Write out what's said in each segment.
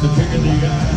the bigger the ass,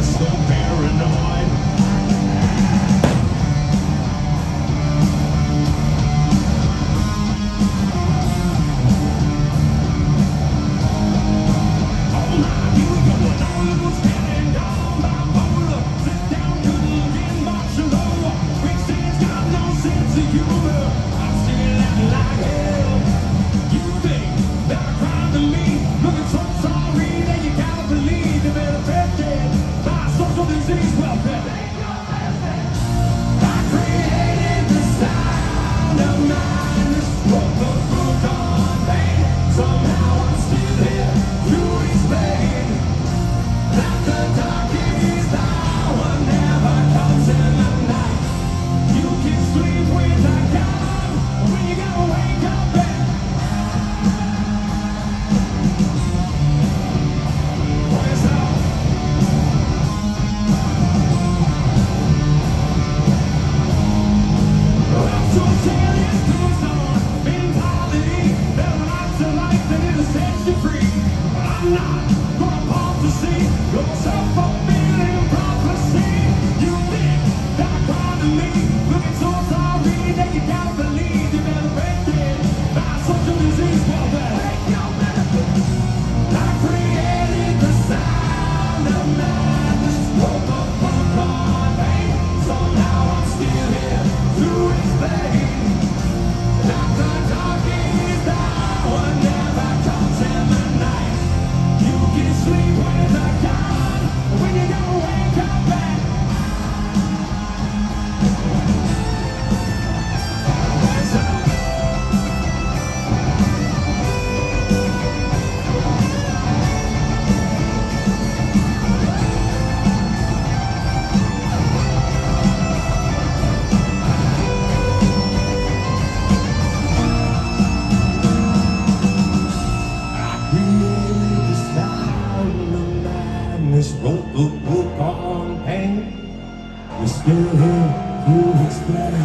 We're still here to explain.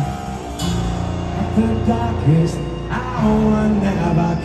At the darkest hour never